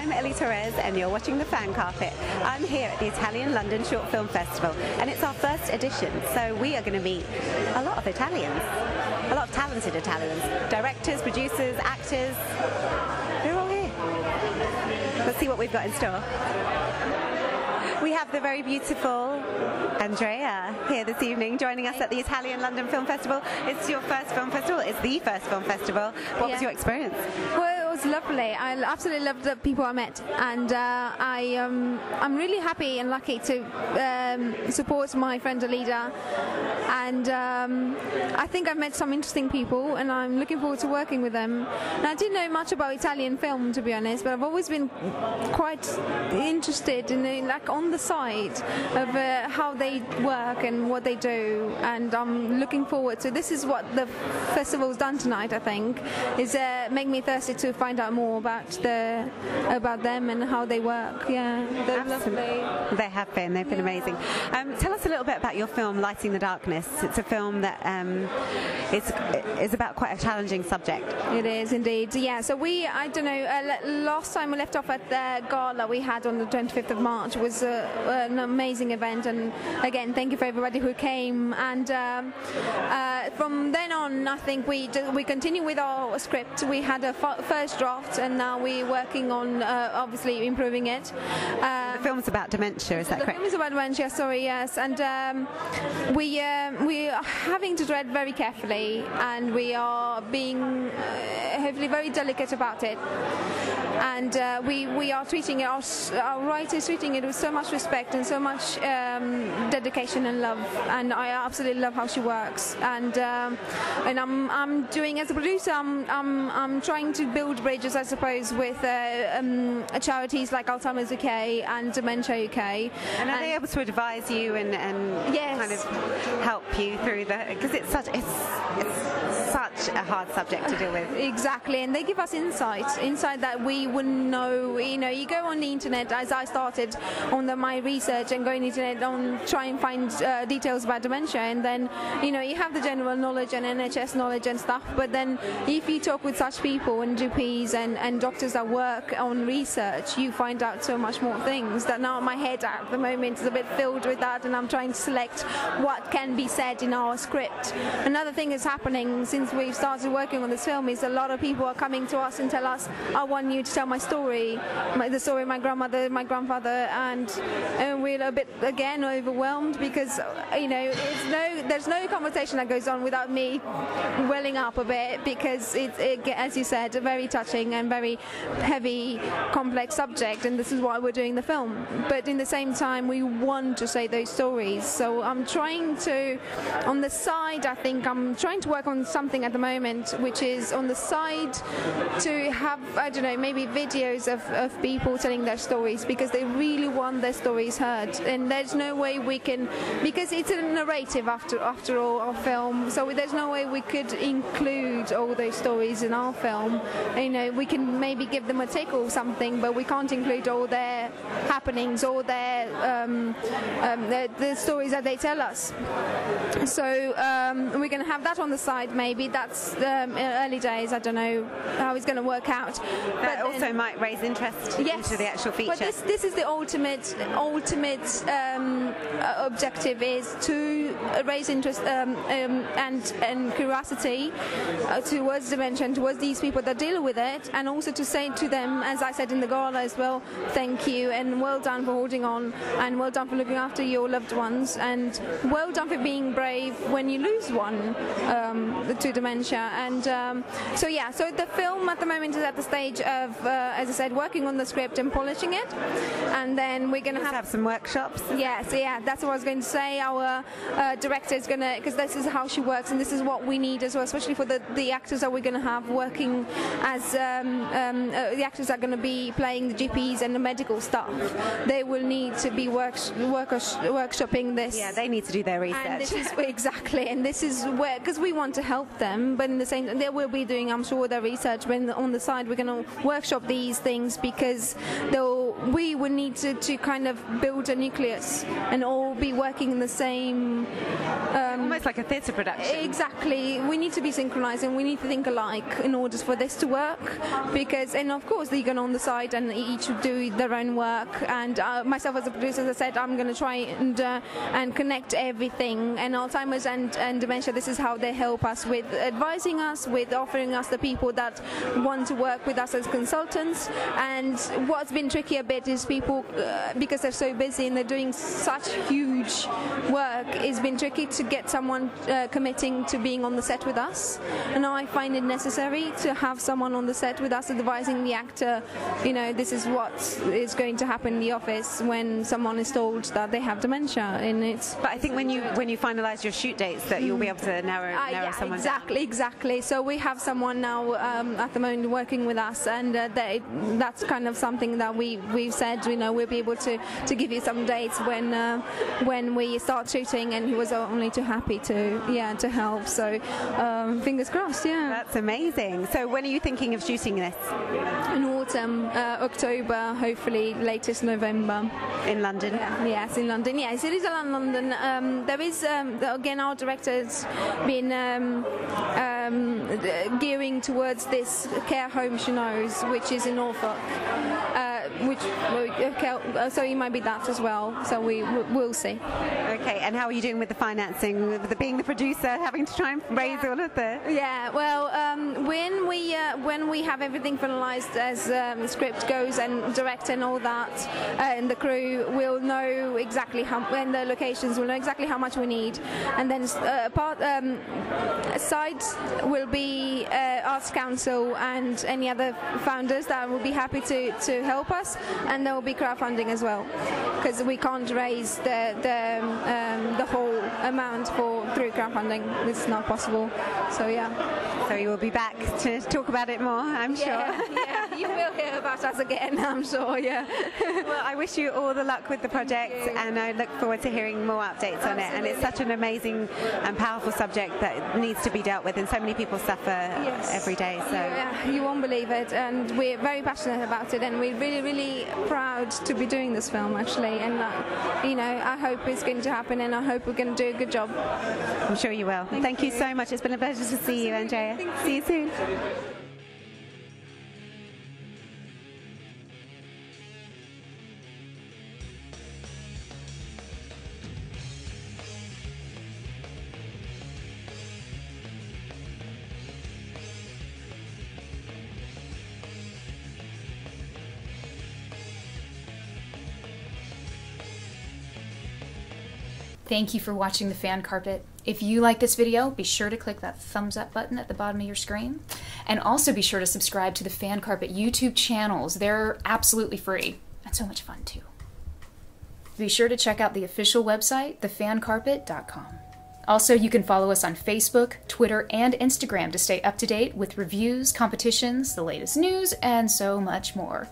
I'm Ellie Torrez, and you're watching The Fan Carpet. I'm here at the Italian London Short Film Festival, and it's our first edition, so we are going to meet a lot of Italians, a lot of talented Italians, directors, producers, actors. They're all here. Let's see what we've got in store. We have the very beautiful Andreea here this evening joining us at the Italian London Film Festival. It's your first film festival, it's the first film festival. What was your experience? Well, was lovely. I absolutely loved the people I met, and uh, I um, I'm really happy and lucky to um, support my friend Alida. And um, I think I've met some interesting people, and I'm looking forward to working with them. I didn't know much about Italian film, to be honest, but I've always been quite interested in, uh, like, on the side of uh, how they work and what they do. And I'm looking forward to. This is what the festival's done tonight. I think is uh, make me thirsty to find out more about the about them and how they work. Yeah, they're lovely. They have been. They've been amazing. Um, tell us a little bit about your film, Lighting the Darkness. It's a film that um, is is about quite a challenging subject. It is indeed. Yeah. So we, I don't know. Uh, last time we left off at the gala we had on the 25th of March was uh, an amazing event, and again, thank you for everybody who came. And um, uh, from then on, I think we we continue with our script. We had a f- first draft, and now we're working on uh, obviously improving it. Um, The film's about dementia. Is that the correct? film is about dementia, sorry, yes, and um, we um, we are having to tread very carefully, and we are being uh, hopefully very delicate about it. And uh, we, we are treating it, our, our writer is treating it with so much respect and so much um, dedication and love. And I absolutely love how she works. And um, and I'm, I'm doing as a producer, I'm, I'm, I'm trying to build bridges, I suppose, with uh, um, charities like Alzheimer's UK and Dementia UK. And are they able to advise you and, and Yes. kind of help you through that? because it's such it's, it's such a hard subject to deal with. Exactly, and they give us insight, insight that we wouldn't know. You know, you go on the internet as I started on the, my research and going internet on try and find uh, details about dementia, and then you know you have the general knowledge and NHS knowledge and stuff. But then if you talk with such people and GPs and, and doctors that work on research, you find out so much more things. That now my head at the moment is a bit filled with that, and I'm trying to select what can be said in our script. Another thing is happening since we've started working on this film is a lot of people are coming to us and tell us, I want you to tell my story, my, the story of my grandmother, my grandfather, and, and we're a bit again overwhelmed because you know no, there's no conversation that goes on without me welling up a bit because it's it, as you said a very touching and very heavy, complex subject, and this is why we're doing the film. But in the same time, we want to say those stories. So I'm trying to, on the side, I think I'm trying to work on something at the moment, which is on the side to have, I don't know, maybe videos of, of people telling their stories because they really want their stories heard. And there's no way we can, because it's a narrative after, after all, our film, so there's no way we could include all those stories in our film. You know, we can maybe give them a take or something, but we can't include all their happenings, all their um, um, the, the stories that they tell us. So um, we're going to have that on the side. Maybe that's um, early days. I don't know how it's going to work out. That then- also might raise interest into the actual feature. but this, this is the ultimate ultimate um, uh, objective is to raise interest um, um, and and curiosity uh, towards dementia and towards these people that deal with it, and also to say to them, as I said in the gala as well, thank you and well done for holding on, and well done for looking after your loved ones, and well done for being brave when you lose one um, to dementia. And um, so yeah, so the film at the moment is at the stage of, as I said, working on the script and polishing it, and then we're going to Let's have some workshops. Yes, yeah, that's what I was going to say. Our uh, director is going to, because this is how she works, and this is what we need as well, especially for the, the actors that we're going to have working as um, um, uh, the actors that are going to be playing the GPs and the medical staff. They will need to be work, work, workshopping this. Yeah, they need to do their research. And this is exactly, and this is where because we want to help them, but in the same, they will be doing, I'm sure, their research. But on the side, we're going to workshop these things because they'll we would need to, to kind of build a nucleus and all be working in the same. Um, Almost like a theatre production. Exactly. We need to be synchronized and we need to think alike in order for this to work. Because, and of course, they're going on the side and each do their own work. And uh, myself as a producer, as I said, I'm going to try and uh, and connect everything. And Alzheimer's and, and dementia, this is how they help us with advising us, with offering us the people that want to work with us as consultants. And what's been tricky a bit is people, uh, because they're so busy and they're doing such huge work, it's been tricky to get someone uh, committing to being on the set with us. And now I find it necessary to have someone on the set with us advising the actor, you know, this is what is going to happen in the office when someone is told that they have dementia. And it's. But I think when you when you finalise your shoot dates, that you'll be able to narrow, Uh, narrow yeah, someone exactly, down. exactly. So we have someone now um, at the moment working with us, and uh, that's kind of something that we we've said. You know, we'll be able to, to give you some dates when uh, when we start shooting, and he was only too happy to yeah to help. So um, fingers crossed, yeah. That's amazing. So when are you thinking of shooting this In autumn, uh, October, hopefully latest November. in London? Yes, in London. Yes, it is in London. Um, there is um, again our director's been um, um, gearing towards this care home she knows, which is in Norfolk. Uh, which okay, uh, so it might be that as well. So we we'll see. Okay, and how are you doing with the financing? With the, being the producer, having to try and raise all of the. Yeah, well, um, when we uh, when we have everything finalised as um, script goes and director and all that, uh, and the crew will know exactly how, and the locations will know exactly how much we need, and then uh, part um, side will be uh, Arts Council and any other founders that will be happy to, to help us, and there will be crowdfunding as well, because we can't raise the the, um, the whole amount for through crowdfunding. It's not possible. So yeah. So you will be back to talk about it more, I'm sure. Yeah, yeah, you will hear about us again, I'm sure, yeah. Well, I wish you all the luck with the project, and I look forward to hearing more updates on it. And it's such an amazing and powerful subject that needs to be dealt with, and so many people suffer every day. So Yeah, you won't believe it, and we're very passionate about it, and we're really, really proud to be doing this film, actually. And uh, you know, I hope it's going to happen, and I hope we're going to do a good job. I'm sure you will. Thank, you. so much. It's been a pleasure to see you, Andreea. See you soon. Thank you for watching the fan carpet. If you like this video, be sure to click that thumbs up button at the bottom of your screen. And also be sure to subscribe to the fan carpet YouTube channels. They're absolutely free and so much fun too. Be sure to check out the official website, thefancarpet.com. Also, you can follow us on Facebook, Twitter, and Instagram to stay up to date with reviews, competitions, the latest news, and so much more.